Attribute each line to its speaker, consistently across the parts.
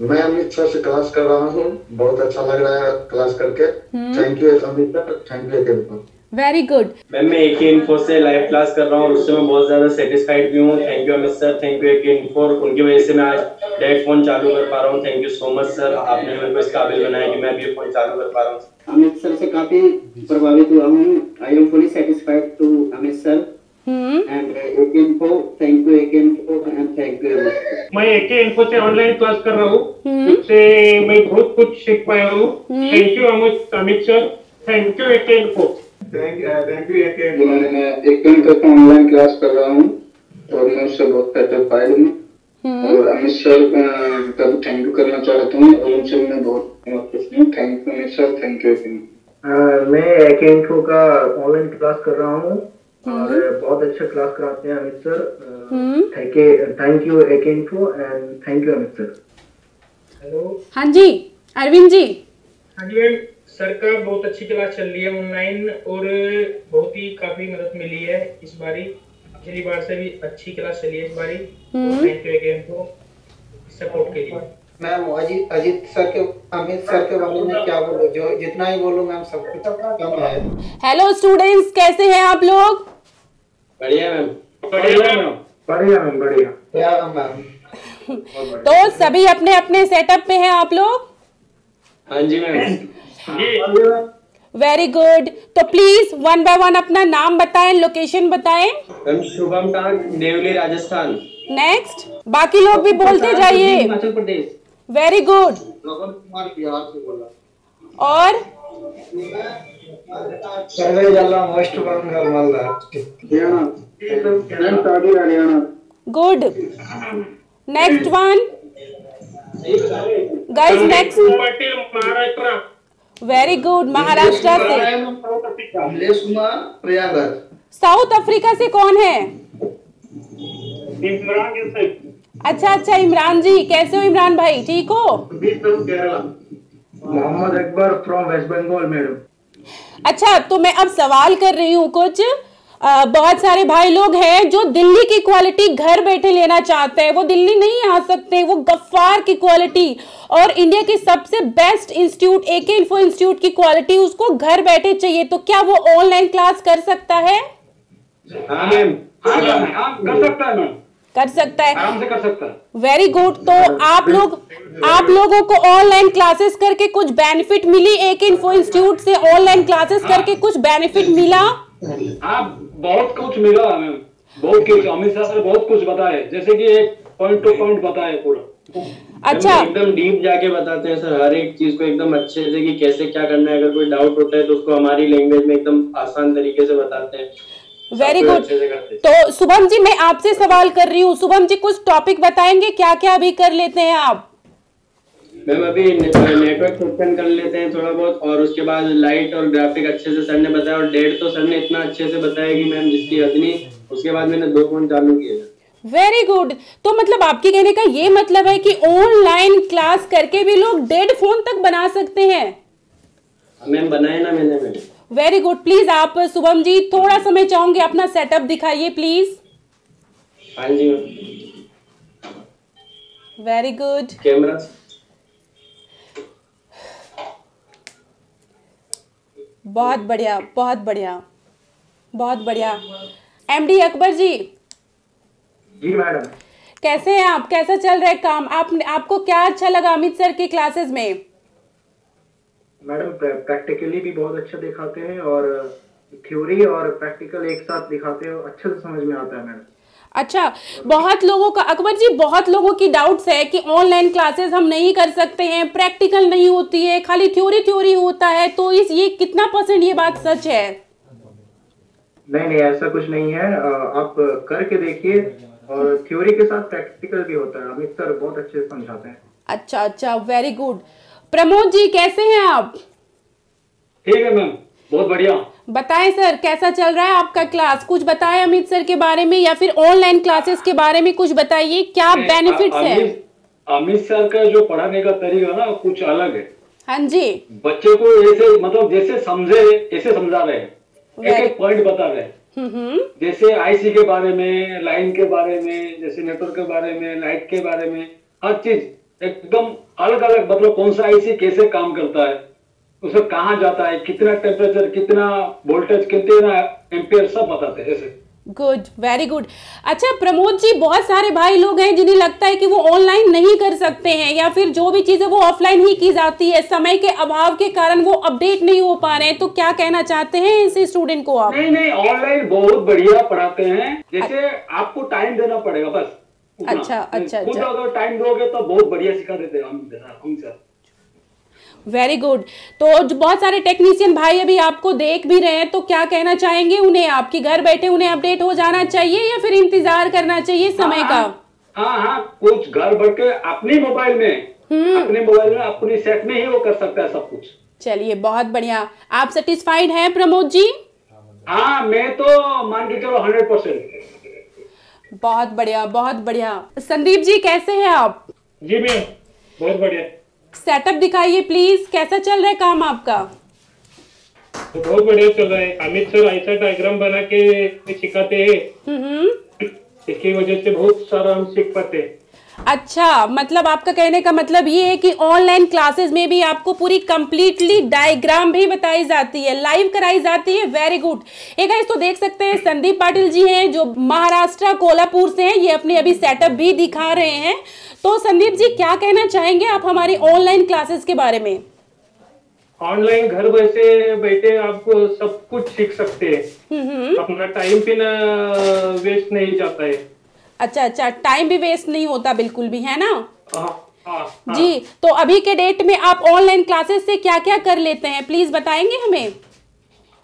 Speaker 1: मैं अमित सर से क्लास कर रहा हूँ। बहुत अच्छा लग रहा है क्लास करके। Thank you Amit sir thank you अकेले
Speaker 2: वेरी गुड
Speaker 3: मैम मैं एक इन्फो से लाइव क्लास कर रहा हूँ उससे मैं बहुत ज़्यादा सेटिस्फाइड भी हूँ। Thank you Amit sir thank you Ek Info उनकी वजह से मैं आज डायरेक्ट फ़ोन चालू कर पा रहा हूँ। Thank you so much sir आपने मेरे को इस काबिल बनाया कि मैं भी फ़ोन चालू कर पा रहा हूँ।
Speaker 4: अमित सर से काफ़ी प्रभावित हुआ हूँ। I am fully satisfied to Amit sir and Ek Info thank you Ek Info and thank you
Speaker 5: मैं एक इन्फो से ऑनलाइन क्लास कर रहा हूँ। उससे मैं बहुत कुछ सीख पाया हूँ। Thank you Amit Amit sir thank you Ek
Speaker 1: Info thank thank you
Speaker 6: मैं एक घंटे से ऑनलाइन क्लास कर रहा हूँ। और मैं उससे बहुत सेटिस्फाइड हूँ। और अमित सर का भी थैंक यू करना चाहता हूँ। और उनसे मैं बहुत खुश thank you Amit sir thank you
Speaker 7: मैं एक इन्फो का ऑनलाइन क्लास कर रहा हूँ। और बहुत अच्छा क्लास कराते हैं Amit sir thank you Ek Info and thank you Amit sir
Speaker 5: hello
Speaker 2: हाँ जी अरविंद जी।
Speaker 5: हाँ जी मैम सर का बहुत अच्छी क्लास चल रही है ऑनलाइन और बहुत ही काफ़ी मदद मिली है इस बारी। पिछली बार से भी अच्छी क्लास चली है इस बारी। थैंक यू अगेन को सपोर्ट के लिए।
Speaker 8: मैम अजीत अजीत सर के अमित सर के बारे में क्या बोलूँ? जो जितना ही बोलूँ मैम सब कुछ कम है।
Speaker 2: हेलो स्टूडेंट्स कैसे हैं आप लोग?
Speaker 3: बढ़िया मैम।
Speaker 5: बढ़िया मैम।
Speaker 7: बढ़िया मैम बढ़िया।
Speaker 8: क्या मैम।
Speaker 2: तो सभी अपने अपने सेटअप पे हैं आप लोग?
Speaker 3: हाँ जी मैम।
Speaker 2: वेरी गुड तो प्लीज़ वन बाय वन अपना नाम बताएँ लोकेशन बताएँ।
Speaker 3: मैम शुभम टाक देवली राजस्थान।
Speaker 2: नेक्स्ट बाकी लोग भी बोलते जाइए।
Speaker 4: हिमाचल प्रदेश।
Speaker 2: वेरी गुड
Speaker 1: कुमार बिहार
Speaker 2: और good next one guys next
Speaker 5: Patil Maharashtra
Speaker 2: very good Maharashtra से
Speaker 1: प्रयागराज
Speaker 2: साउथ अफ्रीका से कौन है
Speaker 5: इमरान से
Speaker 2: अच्छा अच्छा इमरान जी कैसे हो इमरान भाई ठीक हो
Speaker 1: केरला
Speaker 7: मोहम्मद अकबर फ्रॉम वेस्ट बंगाल मैडम
Speaker 2: अच्छा तो मैं अब सवाल कर रही हूँ कुछ। अ, बहुत सारे भाई लोग हैं जो दिल्ली की क्वालिटी घर बैठे लेना चाहते हैं। वो दिल्ली नहीं आ सकते वो गफ्फार की क्वालिटी और इंडिया के सबसे बेस्ट इंस्टीट्यूट एक इन्फो इंस्टीट्यूट की क्वालिटी उसको घर बैठे चाहिए। तो क्या वो ऑनलाइन क्लास कर सकता है?
Speaker 3: हाँ मैम
Speaker 5: हाँ कर सकता है मैम
Speaker 2: कर सकता है।
Speaker 5: आराम से कर सकता है।
Speaker 2: वेरी गुड तो आप लोग आप लोगों को ऑनलाइन क्लासेस करके कुछ बेनिफिट मिली? एक इन्फो इंस्टीट्यूट से ऑनलाइन क्लासेस करके कुछ बेनिफिट मिला?
Speaker 5: आप बहुत कुछ मिला हमें। बहुत कुछ अमित शाह सर बहुत कुछ बताए। जैसे कि एक पॉइंट टू पॉइंट बताए पूरा।
Speaker 2: अच्छा।
Speaker 3: एकदम डीप जाके बताते हैं सर हर एक चीज़ को एकदम अच्छे से कि कैसे क्या करना है। अगर कोई डाउट होता है तो उसको हमारी लैंग्वेज में एकदम आसान तरीके से बताते हैं। Very good.
Speaker 2: तो शुभम जी मैं आपसे सवाल कर रही हूँ। शुभम जी कुछ टॉपिक बताएँगे? क्या क्या अभी कर लेते हैं आप?
Speaker 3: मैम अभी नेटवर्क सेक्शन कर लेते हैं थोड़ा बहुत और उसके बाद लाइट और ग्राफिक अच्छे से सर ने बताया और डेट तो सर ने इतना अच्छे से बताया कि मैम जिसकी हद उसके बाद मैंने दो फ़ोन चालू किए
Speaker 2: वेरी गुड तो मतलब आपके कहने का ये मतलब है कि ऑनलाइन क्लास करके भी लोग डेड फ़ोन तक बना सकते हैं।
Speaker 3: मैम बनाए ना मैंने मैंने।
Speaker 2: वेरी गुड प्लीज़ आप शुभम जी थोड़ा समय चाहूँगी अपना सेटअप दिखाइए प्लीज़
Speaker 3: हाँ जी।
Speaker 2: वेरी गुड
Speaker 3: कैमरा
Speaker 2: बहुत बढ़िया बहुत बढ़िया बहुत बढ़िया। एमडी अकबर जी।
Speaker 7: जी मैडम।
Speaker 2: कैसे हैं आप? कैसा चल रहा है काम? आप आपको क्या अच्छा लगा अमित सर की क्लासेस में?
Speaker 7: मैडम प्रैक्टिकली भी बहुत अच्छा दिखाते हैं और थ्योरी और प्रैक्टिकल एक साथ दिखाते हैं अच्छे से समझ में आता है मैडम।
Speaker 2: अच्छा बहुत लोगों का अकबर जी बहुत लोगों की डाउट्स है कि ऑनलाइन क्लासेस हम नहीं कर सकते हैं प्रैक्टिकल नहीं होती है खाली थ्योरी थ्योरी होता है तो इस ये कितना परसेंट ये बात सच है?
Speaker 7: नहीं नहीं ऐसा कुछ नहीं है। आप करके देखिए और थ्योरी के साथ प्रैक्टिकल भी होता है। अमित सर बहुत अच्छे से समझाते हैं।
Speaker 2: अच्छा अच्छा वेरी गुड प्रमोद जी कैसे हैं आप?
Speaker 5: ठीक है मैम बहुत बढ़िया।
Speaker 2: बताएँ सर कैसा चल रहा है आपका क्लास? कुछ बताएँ अमित सर के बारे में या फिर ऑनलाइन क्लासेस के बारे में कुछ बताइए क्या बेनिफिट्स है?
Speaker 5: अमित सर का जो पढ़ाने का तरीका ना कुछ अलग है।
Speaker 2: हाँ जी।
Speaker 5: बच्चे को ऐसे मतलब जैसे समझे ऐसे समझा रहे हैं। एक एक पॉइंट बता रहे हैं।
Speaker 2: हम्म हम्म।
Speaker 5: जैसे आईसी के बारे में लाइन के बारे में जैसे नेटवर्क के बारे में लाइट के बारे में हर चीज़।
Speaker 9: एकदम अलग अलग मतलब कौन सा आईसी कैसे काम करता है उसमें कहाँ जाता है कितना टेम्परेचर कितना वोल्टेज कितना एम्पियर सब बताते हैं ऐसे।
Speaker 2: गुड वेरी गुड अच्छा प्रमोद जी बहुत सारे भाई लोग हैं जिन्हें लगता है कि वो ऑनलाइन नहीं कर सकते हैं या फिर जो भी चीज़ें वो ऑफलाइन ही की जाती है समय के अभाव के कारण वो अपडेट नहीं हो पा रहे हैं तो क्या कहना चाहते हैं इस स्टूडेंट को आप?
Speaker 9: नहीं नहीं ऑनलाइन बहुत बढ़िया पढ़ाते हैं। जैसे आपको टाइम देना पड़ेगा बस।
Speaker 2: अच्छा, अच्छा, अच्छा।
Speaker 9: अगर टाइम दोगे तो बहुत बढ़िया सिखा देते हम सर।
Speaker 2: वेरी गुड तो जो बहुत सारे टेक्नीशियन भाई अभी आपको देख भी रहे हैं तो क्या कहना चाहेंगे? उन्हें आपके घर बैठे उन्हें अपडेट हो जाना चाहिए या फिर इंतज़ार करना चाहिए समय का?
Speaker 9: हाँ हाँ कुछ घर बैठ के अपने मोबाइल में
Speaker 2: हम्म।
Speaker 9: अपने मोबाइल में अपनी सेट में ही वो कर सकता है सब कुछ।
Speaker 2: चलिए बहुत बढ़िया। आप सेटिस्फाइड हैं प्रमोद जी?
Speaker 9: हाँ मैं तो मान के चलो हंड्रेड परसेंट
Speaker 2: बहुत बढ़िया बहुत बढ़िया। संदीप जी कैसे हैं आप?
Speaker 5: जी भैया बहुत बढ़िया।
Speaker 2: सेटअप दिखाइए प्लीज़ कैसा चल रहा है काम आपका?
Speaker 5: तो बहुत बढ़िया चल रहा है। अमित सर ऐसा डायग्राम बना के सिखाते हैं।
Speaker 2: हम्म।
Speaker 5: इसकी वजह से बहुत सारा हम सीख पाते हैं।
Speaker 2: अच्छा मतलब आपका कहने का मतलब ये है कि ऑनलाइन क्लासेस में भी आपको पूरी कंप्लीटली डायग्राम भी बताई जाती है लाइव कराई जाती है वेरी गुड एक तो देख सकते हैं संदीप पाटिल जी हैं जो महाराष्ट्र कोल्हापुर से हैं ये अपने अभी सेटअप भी दिखा रहे हैं. तो संदीप जी क्या कहना चाहेंगे आप हमारी ऑनलाइन क्लासेस के बारे में?
Speaker 5: ऑनलाइन घर बैठे बैठे आपको सब कुछ सीख सकते हैं.
Speaker 2: हम्म हम्म.
Speaker 5: अपना टाइम भी ना वेस्ट नहीं जाता है.
Speaker 2: अच्छा अच्छा टाइम भी वेस्ट नहीं होता बिल्कुल भी है ना?
Speaker 5: हाँ हाँ हाँ।
Speaker 2: जी तो अभी के डेट में आप ऑनलाइन क्लासेस से क्या क्या कर लेते हैं? प्लीज़ बताएँगे हमें?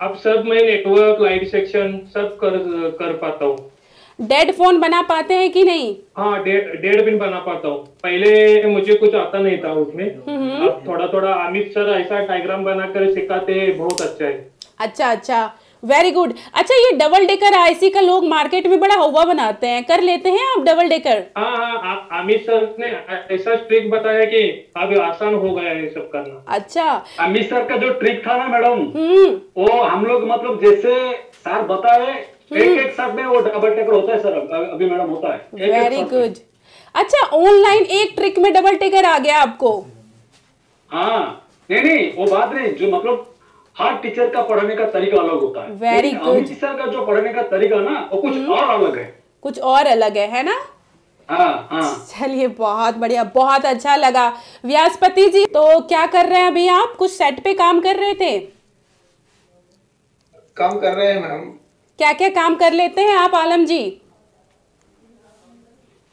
Speaker 5: अब सब मैं नेटवर्क लाइट सेक्शन सब कर कर पाता हूँ।
Speaker 2: डेड फ़ोन बना पाते हैं कि नहीं?
Speaker 5: हाँ डेढ़ डेढ़ बिन बना पाता हूँ। पहले मुझे कुछ आता नहीं था उसमें। अब थोड़ा थोड़ा अमित सर ऐसा डायग्राम बनाकर सिखाते हैं बहुत अच्छा है।
Speaker 2: अच्छा अच्छा। वेरी गुड अच्छा ये डबल डेकर आईसी का लोग मार्केट में बड़ा हवा बनाते हैं। कर लेते हैं आप डबल डेकर
Speaker 5: हाँ हाँ अमित सर ने ऐसा ट्रिक बताया कि अब आसान हो गया है सब करना।
Speaker 2: अच्छा।
Speaker 9: अमित सर का जो ट्रिक था ना मैडम
Speaker 2: हम्म।
Speaker 9: वो हम लोग मतलब जैसे सर बताए एक एक साथ में वो डबल टेकर होता है सर अभी मैडम होता है।
Speaker 2: वेरी गुड अच्छा ऑनलाइन एक ट्रिक में डबल टेकर आ गया आपको।
Speaker 9: हाँ। नहीं नहीं वो बात नहीं जो मतलब हर टीचर का पढ़ाने का तरीका अलग होता है।
Speaker 2: Good.
Speaker 9: अमित सर का जो पढ़ाने का तरीका ना वो कुछ और अलग है।
Speaker 2: कुछ और अलग है है ना?
Speaker 9: हाँ हाँ।
Speaker 2: चलिए बहुत बढ़िया बहुत अच्छा लगा। व्यासपति जी तो क्या कर रहे हैं अभी आप? कुछ सेट पे काम कर रहे थे?
Speaker 8: काम कर रहे हैं मैम
Speaker 2: क्या क्या काम कर लेते हैं आप आलम जी?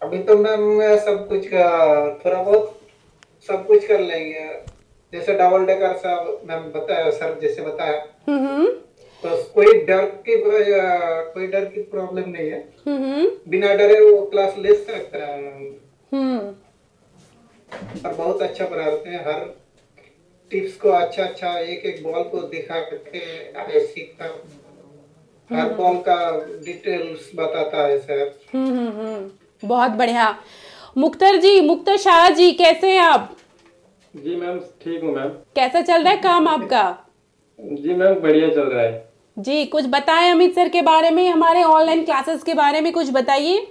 Speaker 8: अभी तो मैम सब कुछ का थोड़ा बहुत सब कुछ कर लेंगे। जैसे डबल डेकर साहब मैम बताया सर जैसे बताया। तो कोई डर की कोई डर की प्रॉब्लम नहीं है। बिना डरे वो क्लास ले सकता है।
Speaker 2: हम्म।
Speaker 8: और बहुत अच्छा पढ़ाते हैं हर टिप्स को अच्छा अच्छा एक एक बॉल को दिखा करके आगे सीखता हर बॉल का डिटेल्स बताता है सर।
Speaker 2: बहुत बढ़िया। मुख्तर जी मुख्तर शाह जी कैसे हैं आप?
Speaker 3: जी मैम ठीक हूँ मैम।
Speaker 2: कैसा चल रहा है काम आपका?
Speaker 3: जी मैम बढ़िया चल रहा है।
Speaker 2: जी कुछ बताएँ अमित सर के बारे में हमारे ऑनलाइन क्लासेस के बारे में कुछ बताइए।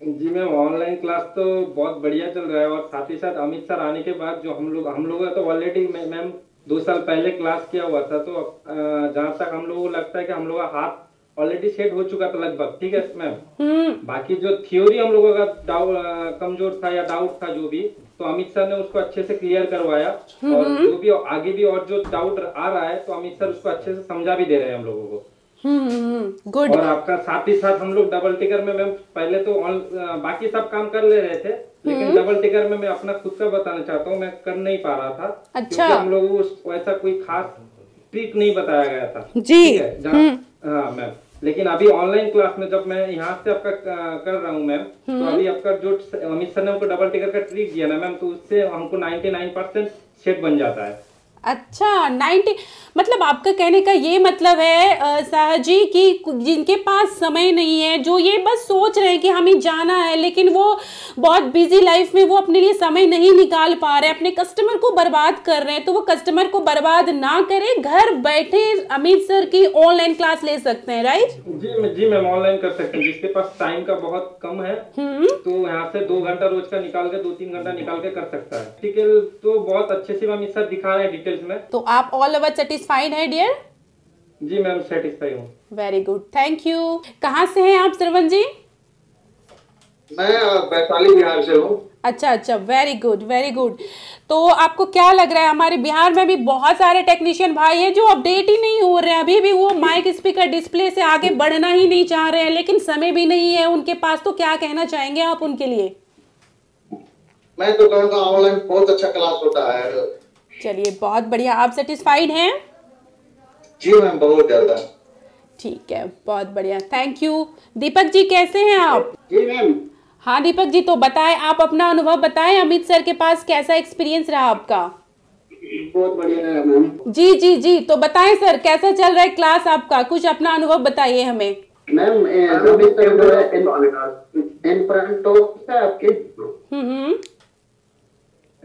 Speaker 3: जी मैम ऑनलाइन क्लास तो बहुत बढ़िया चल रहा है और साथ ही साथ अमित सर आने के बाद जो हम लोग हम लोग तो ऑलरेडी मैम दो साल पहले क्लास किया हुआ था तो जहाँ तक हम लोगों को लगता है कि हम लोग का हाथ ऑलरेडी सेट हो चुका था लगभग ठीक है मैम
Speaker 2: हम्म।
Speaker 3: बाकी जो थ्योरी हम लोगों का कमज़ोर था या डाउट था जो भी तो अमित सर ने उसको अच्छे से क्लियर करवाया और जो भी आगे भी और जो डाउट आ रहा है तो अमित सर उसको अच्छे से समझा भी दे रहे हैं हम लोगों को।
Speaker 2: हम्म गुड
Speaker 3: और आपका साथ ही साथ हम लोग डबल टिकर में मैम पहले तो ऑल बाकी सब काम कर ले रहे थे लेकिन डबल टिकर में मैं अपना खुद का बताना चाहता हूँ मैं कर नहीं पा रहा था
Speaker 2: अच्छा।
Speaker 3: हम लोगों वैसा कोई खास ट्रिक नहीं बताया गया था।
Speaker 2: जी।
Speaker 3: ठीक है हाँ मैम लेकिन अभी ऑनलाइन क्लास में जब मैं यहाँ से आपका कर रहा हूँ मैम तो अभी आपका जो अमित सर ने हमको डबल टिकट का ट्रिक दिया ना मैम तो उससे हमको 99% परसेंट सेट बन जाता है।
Speaker 2: अच्छा 90 मतलब आपका कहने का ये मतलब है अ, साहा जी कि जिनके पास समय नहीं है जो ये बस सोच रहे हैं कि हमें जाना है लेकिन वो बहुत बिज़ी लाइफ में वो अपने लिए समय नहीं निकाल पा रहे अपने कस्टमर को बर्बाद कर रहे हैं तो वो कस्टमर को बर्बाद ना करे घर बैठे अमित सर की ऑनलाइन क्लास ले सकते हैं राइट
Speaker 10: जी मैं- जी मैम ऑनलाइन कर सकते हैं। जिसके पास टाइम का बहुत कम है तो यहाँ से दो घंटा रोज का निकाल के दो तीन घंटा निकाल के कर सकता है। ठीक है तो बहुत अच्छे से मैम इस सर दिखा रहे हैं डिटेल्स में
Speaker 2: तो आप ऑल ओवर सेटिस्फाइड है डियर
Speaker 10: जी मैम सेटिस्फाई हूँ।
Speaker 2: वेरी गुड थैंक यू कहाँ से हैं आप श्रवण जी?
Speaker 1: मैं वैशाली बिहार से हूँ।
Speaker 2: अच्छा अच्छा वेरी गुड वेरी गुड तो आपको क्या लग रहा है? हमारे बिहार में भी बहुत सारे टेक्नीशियन भाई हैं जो अपडेट ही नहीं हो रहे हैं। अभी भी वो माइक स्पीकर डिस्प्ले से आगे बढ़ना ही नहीं चाह रहे हैं लेकिन समय भी नहीं है उनके पास। तो क्या कहना चाहेंगे आप उनके लिए?
Speaker 1: मैं तो कहूँगा ऑनलाइन बहुत अच्छा क्लास होता है।
Speaker 2: चलिए बहुत बढ़िया। आप सेटिस्फाइड हैं?
Speaker 1: जी मैम बहुत ज़्यादा।
Speaker 2: ठीक है बहुत बढ़िया। थैंक यू दीपक जी कैसे हैं आप?
Speaker 4: जी मैम।
Speaker 2: हाँ दीपक जी तो बताएँ आप अपना अनुभव बताएँ अमित सर के पास कैसा एक्सपीरियंस रहा आपका?
Speaker 4: बहुत बढ़िया रहा मैम।
Speaker 2: जी जी जी तो बताएँ सर कैसा चल रहा है क्लास आपका? कुछ अपना अनुभव बताइए हमें।
Speaker 4: मैम जो है आपके?
Speaker 2: Hmm hmm.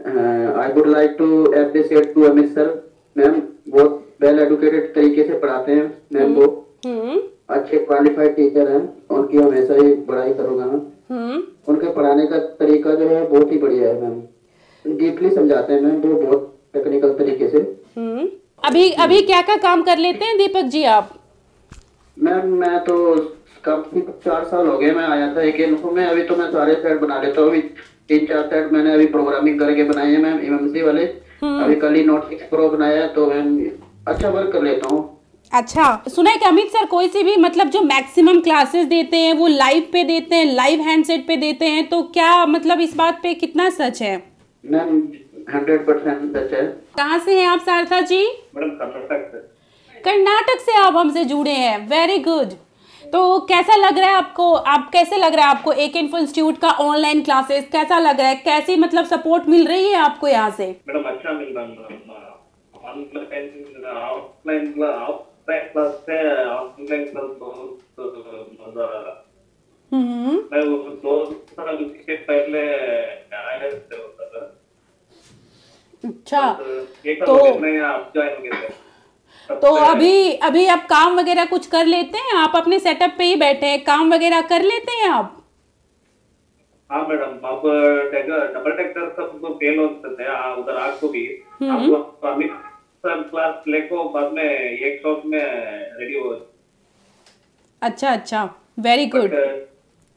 Speaker 4: I would like to appreciate to Amit sir ma'am बहुत वेल एडुकेटेड तरीके से पढ़ाते हैं मैम वो।
Speaker 2: हम्म।
Speaker 4: अच्छे क्वालिफाइड टीचर हैं उनकी हमेशा ही बड़ाई करूँगा मैं।
Speaker 2: हम्म।
Speaker 4: उनके पढ़ाने का तरीका जो है बहुत ही बढ़िया है मैम डीपली समझाते हैं मैम वो बहुत टेक्निकल तरीके से।
Speaker 2: हम्म। अभी अभी क्या क्या काम कर लेते हैं दीपक जी आप?
Speaker 4: मैम मैं तो काफ़ी चार साल हो गए मैं आया था एक इन्फो में अभी तो मैं सारे सेट बना लेता हूँ तीन चार सेट मैंने अभी प्रोग्रामिंग करके बनाए हैं मैम एमएमसी वाले। अभी कल ही नोट सिक्स प्रो बनाया तो मैम अच्छा वर्क कर लेता हूँ।
Speaker 2: अच्छा सुना है कि अमित सर कोई सी भी मतलब जो मैक्सिमम क्लासेस देते हैं वो लाइव पे देते हैं लाइव हैंडसेट पे देते हैं तो क्या मतलब इस बात पे कितना सच है?
Speaker 4: मैम हंड्रेड परसेंट सच है।
Speaker 2: कहाँ से हैं आप सारथा जी?
Speaker 10: मैडम कर्नाटक से।
Speaker 2: कर्नाटक से आप हमसे जुड़े हैं वेरी गुड तो कैसा लग रहा है आपको? आप कैसे लग रहा है आपको एक इन्फो इंस्टीट्यूट का ऑनलाइन क्लासेस कैसा लग रहा है? कैसी मतलब सपोर्ट मिल रही है आपको यहाँ से?
Speaker 10: मैडम अच्छा मिल रहा है ऑफलाइन ऑफलाइन क्लास से ऑनलाइन क्लास बहुत मज़ा आ रहा
Speaker 2: हम्म।
Speaker 10: मैं वो दो साल के पहले आया था
Speaker 2: अच्छा।
Speaker 10: एक
Speaker 2: तो-
Speaker 10: साल नहीं आप ज्वाइन किए थे तब
Speaker 2: तो अभी अभी आप काम वगैरह कुछ कर लेते हैं? आप अपने सेटअप पे ही बैठे हैं। काम वगैरह कर लेते हैं आप?
Speaker 10: हाँ मैडम। आप डबल टैक्टर सब तो फेल होते थे हाँ, उधर आपको भी आपको सर क्लास लेको बाद में एक शॉप में रेडी हो
Speaker 2: अच्छा अच्छा। वेरी गुड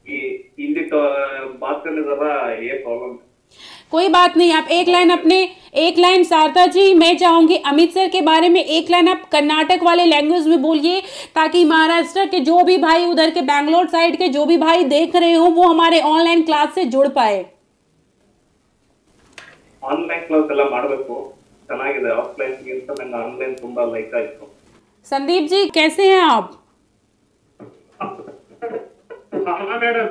Speaker 10: हिंदी तो बात करने जरा ये प्रॉब्लम
Speaker 2: कोई बात नहीं। आप एक लाइन अपने एक लाइन सारदा जी मैं चाहूंगी अमित सर के बारे में एक लाइन आप कर्नाटक वाले लैंग्वेज में बोलिए ताकि महाराष्ट्र के जो भी भाई उधर के बैंगलोर साइड के जो भी भाई देख रहे हो वो हमारे ऑनलाइन क्लास से जुड़ पाए
Speaker 10: ಆನ್ಲೈನ್ ಕ್ಲಾಸ್ ಎಲ್ಲ ಮಾಡಬೇಕು ಚೆನ್ನಾಗಿದೆ ಆಫ್ಲೈನ್ಗಿಂತ ನಂಗೆ ಆನ್ಲೈನ್ ತುಂಬಾ ಲೈಕ್ ಆಯ್ತು
Speaker 2: संदीप जी कैसे हैं आप
Speaker 10: मैडम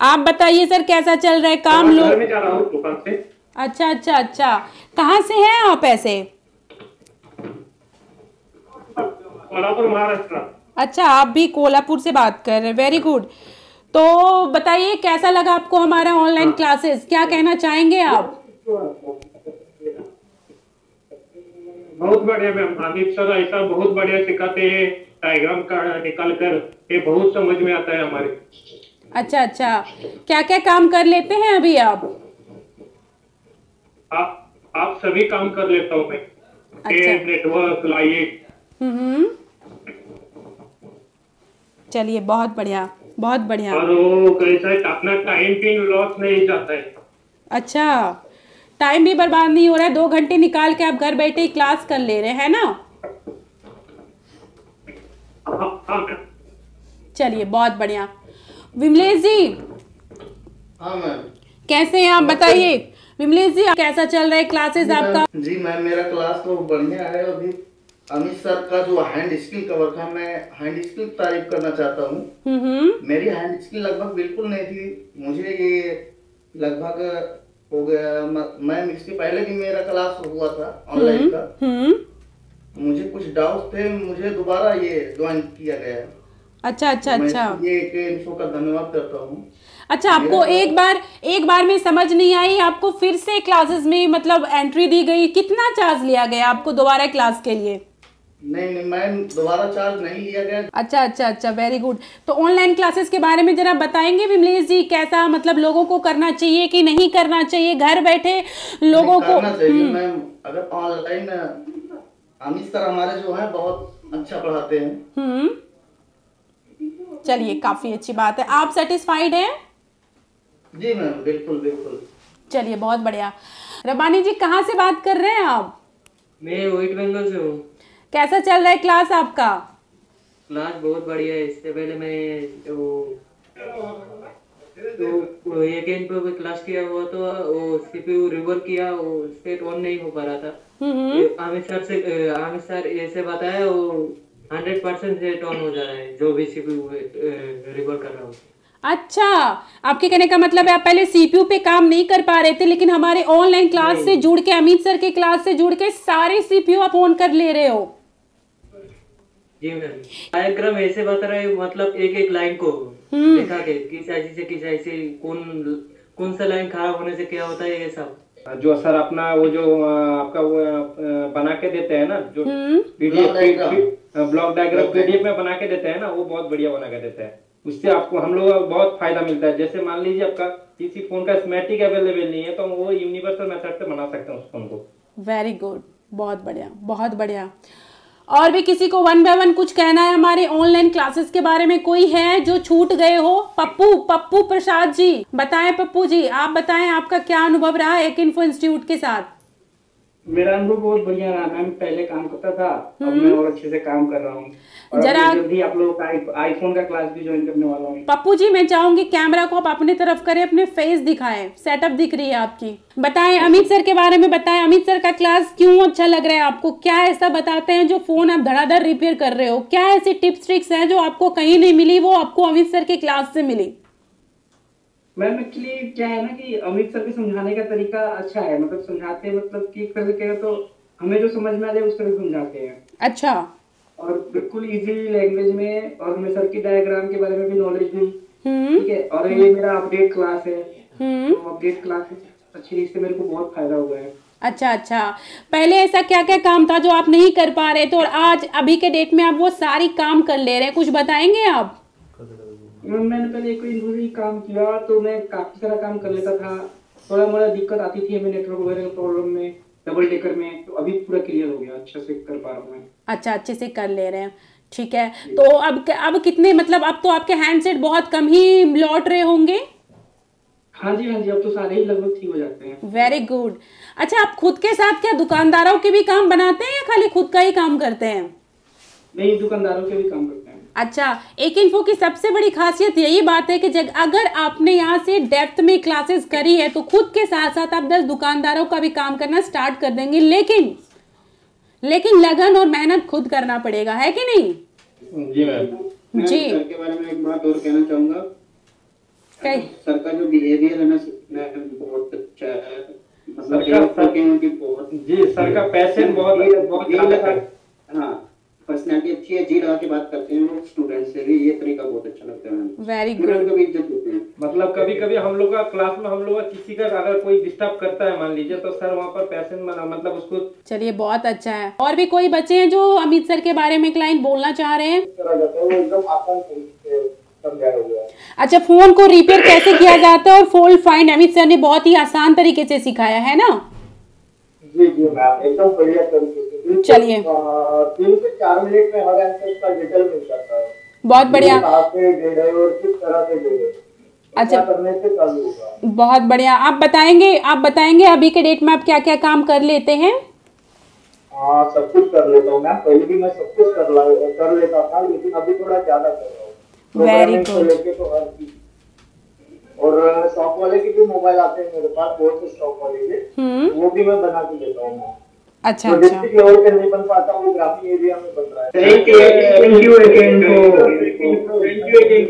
Speaker 2: आप बताइए सर कैसा चल रहा है काम लोग अच्छा अच्छा अच्छा। कहाँ से हैं आप ऐसे?
Speaker 10: कोल्हापुर महाराष्ट्र।
Speaker 2: अच्छा आप भी कोल्हापुर से बात कर रहे हैं। वेरी गुड तो बताइए कैसा लगा आपको हमारा ऑनलाइन क्लासेस क्या कहना चाहेंगे आप?
Speaker 10: बहुत बढ़िया मैम अमित सर ऐसा बहुत बढ़िया सिखाते हैं डायग्राम का निकाल कर ये बहुत समझ में आता है हमारे।
Speaker 2: अच्छा अच्छा। क्या क्या काम कर लेते हैं अभी आप?
Speaker 10: आप आप सभी काम कर लेता हूँ मैं।
Speaker 2: अच्छा।
Speaker 10: नेटवर्क लाइट
Speaker 2: हम्म चलिए बहुत बढ़िया बहुत बढ़िया।
Speaker 10: और वो कैसा है अपना टाइम भी लॉस नहीं जाता है।
Speaker 2: अच्छा टाइम भी बर्बाद नहीं हो रहा है दो घंटे निकाल के आप घर बैठे ही क्लास कर ले रहे हैं ना?
Speaker 10: हाँ हाँ
Speaker 2: चलिए बहुत बढ़िया। विमलेश जी।
Speaker 11: हाँ मैम।
Speaker 2: कैसे हैं आप बताइए। विमलेश जी कैसा चल रहा है क्लासेस आपका?
Speaker 11: जी मैम मेरा क्लास तो बढ़िया है। अभी अमित सर का जो हैंड स्किल कवर था मैं हैंड स्किल तारीफ़ करना चाहता हूँ।
Speaker 2: हम्म
Speaker 11: मेरी हैंड स्किल लगभग बिल्कुल नहीं थी। मुझे ये लगभग हो गया मैम इसके पहले भी मेरा क्लास हुआ था ऑनलाइन का।
Speaker 2: हम्म।
Speaker 11: मुझे कुछ डाउट थे मुझे दोबारा ये ज्वाइन किया गया।
Speaker 2: अच्छा अच्छा अच्छा।
Speaker 11: ये के इन्फो का धन्यवाद करता हूँ।
Speaker 2: अच्छा आपको एक बार एक बार में समझ नहीं आई आपको फिर से क्लासेस में मतलब एंट्री दी गई। कितना चार्ज लिया गया आपको दोबारा क्लास के लिए?
Speaker 11: नहीं नहीं मैम दोबारा चार्ज नहीं लिया गया।
Speaker 2: अच्छा अच्छा अच्छा वेरी गुड तो ऑनलाइन क्लासेस के बारे में जरा बताएँगे विमलेश जी कैसा मतलब लोगों को करना चाहिए कि नहीं करना चाहिए? घर बैठे लोगों को हम्म,
Speaker 11: मैम। अगर ऑनलाइन अमित सर हमारे जो है बहुत अच्छा पढ़ाते हैं।
Speaker 2: हम्म। चलिए काफ़ी अच्छी बात है। आप सेटिस्फाइड हैं?
Speaker 11: जी मैम बिल्कुल बिल्कुल।
Speaker 2: चलिए बहुत बढ़िया। रबानी जी कहाँ से बात कर रहे हैं आप?
Speaker 12: मैं वेस्ट बंगाल से हूँ।
Speaker 2: कैसा चल रहा है क्लास आपका?
Speaker 12: क्लास बहुत बढ़िया है। इससे पहले मैं वो तो एक एंड पे क्लास किया हुआ तो वो सीपीयू रिवर किया वो स्टेट ऑन नहीं हो पा रहा था।
Speaker 2: हम्म
Speaker 12: आमिर सर से आमिर सर ऐसे बताया वो हंड्रेड परसेंट सेट ऑन हो जा रहा है जो भी सीपीयू रिवर कर रहा हूँ।
Speaker 2: अच्छा आपके कहने का मतलब है आप पहले सीपीयू पे काम नहीं कर पा रहे थे लेकिन हमारे ऑनलाइन क्लास से जुड़ के अमित सर के क्लास से जुड़ के सारे सीपीयू आप ऑन कर ले रहे हो।
Speaker 12: जी मैम डायग्राम ऐसे बता रहे मतलब एक एक लाइन को
Speaker 2: हम्म।
Speaker 12: देखा के किस ऐसी से किस ऐसी कौन कौन सा लाइन खराब होने से क्या होता है ये सब?
Speaker 13: जो सर अपना वो जो आपका वो बना के देते हैं ना जो. पीडीएफ ब्लॉक डायग्राम पीडीएफ में बना के देते हैं ना वो बहुत बढ़िया बना के देते हैं। उससे आपको हम लोग बहुत फ़ायदा मिलता है। जैसे मान लीजिए आपका किसी फ़ोन का स्मेटिक अवेलेबल नहीं है तो वो यूनिवर्सल मेथड से बना सकते हैं उस फ़ोन को।
Speaker 2: वेरी गुड बहुत बढ़िया बहुत बढ़िया। और भी किसी को वन बाय वन कुछ कहना है हमारे ऑनलाइन क्लासेस के बारे में? कोई है जो छूट गए हो? पप्पू पप्पू प्रसाद जी। बताएँ पप्पू जी, आप बताएँ आपका क्या अनुभव रहा एक इन्फो इंस्टीट्यूट के साथ?
Speaker 14: मेरा अनुभव बहुत बढ़िया रहा मैम। पहले काम करता था अब मैं और अच्छे से काम कर रहा हूँ।
Speaker 2: जरा-
Speaker 14: जल्दी आप लोगों का आईफोन का क्लास भी ज्वाइन करने वाला हूँ।
Speaker 2: पप्पू जी मैं चाहूँगी कैमरा को आप अपनी तरफ़ करें अपने फेस दिखाएँ। सेटअप दिख रही है आपकी। बताएँ अमित सर के बारे में बताएँ। अमित सर का क्लास क्यों अच्छा लग रहा है आपको? क्या ऐसा बताते हैं जो फ़ोन आप धड़ाधड़ रिपेयर कर रहे हो? क्या ऐसी टिप्स ट्रिक्स हैं जो आपको कहीं नहीं मिली वो आपको अमित सर के क्लास से मिली?
Speaker 14: मैम एक्चुअली क्या है ना कि अमित सर के समझाने का तरीका अच्छा है। मतलब समझाते हैं मतलब कि एक तरह से तो हमें जो समझ में आ जाए उस तरह समझाते हैं।
Speaker 2: अच्छा।
Speaker 14: और बिल्कुल इजी लैंग्वेज में और हमें सर की डायग्राम के बारे में भी नॉलेज दी
Speaker 2: हम्म।
Speaker 14: ठीक है? और ये मेरा अपडेट क्लास है।
Speaker 2: हम्म।
Speaker 14: तो अपडेट क्लास अच्छी से मेरे को बहुत फ़ायदा हुआ है।
Speaker 2: अच्छा अच्छा। पहले ऐसा क्या क्या काम था जो आप नहीं कर पा रहे थे? और आज अभी के डेट में आप वो सारी काम कर ले रहे हैं। कुछ बताएँगे आप?
Speaker 14: मैंने पहले कोई इंडस्ट्री काम किया तो मैं काफ़ी सारा काम कर लेता था। थोड़ा मोड़ा दिक्कत आती थी हमें नेटवर्क वगैरह के प्रॉब्लम में डबल टेकर में तो अभी पूरा क्लियर हो गया अच्छे से कर पा रहा हूँ
Speaker 2: अच्छा अच्छे से कर ले रहे हैं। ठीक है तो अब अब कितने मतलब अब तो आपके हैंडसेट बहुत कम ही लौट रहे होंगे?
Speaker 14: हाँ जी हाँ जी अब तो सारे ही लगभग ठीक हो जाते हैं।
Speaker 2: वेरी गुड अच्छा आप खुद के साथ क्या दुकानदारों के भी काम बनाते हैं या खाली खुद का ही काम करते हैं?
Speaker 14: नहीं दुकानदारों के भी काम करते हैं।
Speaker 2: अच्छा एक इन्फो की सबसे बड़ी खासियत यही बात है कि जब अगर आपने यहाँ से डेप्थ में क्लासेस करी है तो खुद के साथ साथ आप दस दुकानदारों का भी काम करना स्टार्ट कर देंगे लेकिन लेकिन लगन और मेहनत खुद करना पड़ेगा है कि नहीं?
Speaker 13: जी मैम।
Speaker 2: जी।
Speaker 15: सर के बारे में एक बात और कहना चाहूँगा।
Speaker 2: कहीं
Speaker 15: सर का जो बिहेवियर है ना बहुत अच्छा है। मतलब
Speaker 13: सर का-
Speaker 15: एक तो बहुत
Speaker 13: जी सर का पैशन बहुत है।
Speaker 15: हाँ। पर्सनैलिटी अच्छी है जी लगा के बात करते हैं वो स्टूडेंट से भी ये तरीका बहुत अच्छा लगता है
Speaker 2: वेरी
Speaker 15: स्टूडेंट को भी इज़्ज़त देते हैं।
Speaker 13: मतलब कभी कभी हम लोग का क्लास में हम लोग किसी का अगर कोई डिस्टर्ब करता है मान लीजिए तो सर वहाँ पर बना मतलब उसको
Speaker 2: चलिए बहुत अच्छा है। और भी कोई बच्चे हैं जो अमित सर के बारे में क्लाइंट बोलना चाह रहे हैं? अच्छा फ़ोन को रिपेयर कैसे किया जाता है और फोल्ड फाइंड अमित सर ने बहुत ही आसान तरीके से सिखाया है ना?
Speaker 16: जी जी मैम एकदम बढ़िया तरीके
Speaker 2: चलिए।
Speaker 16: तीन से चार मिनट में हर आंसर का डिटेल मिल जाता है।
Speaker 2: बहुत बढ़िया। अच्छा। बहुत बढ़िया। आप बताएँगे आप बताएँगे अभी के डेट में आप क्या क्या काम कर लेते हैं?
Speaker 16: हाँ सब कुछ कर लेता हूँ मैम। पहले भी मैं सब कुछ कर ला कर लेता था लेकिन अभी थोड़ा ज़्यादा कर रहा हूँ. लेके तो और शॉप वाले के भी मोबाइल आते हैं मेरे पास बहुत से शॉप वाले के।
Speaker 2: हम्म।
Speaker 16: वो भी मैं बना के देता हूँ
Speaker 2: अच्छा
Speaker 16: तो
Speaker 2: अच्छा।
Speaker 16: डिस्ट्रिक्ट लेवल पे नहीं बन पाता वो ग्रामीण एरिया में बन रहा है।
Speaker 5: Thank you thank you again thank you again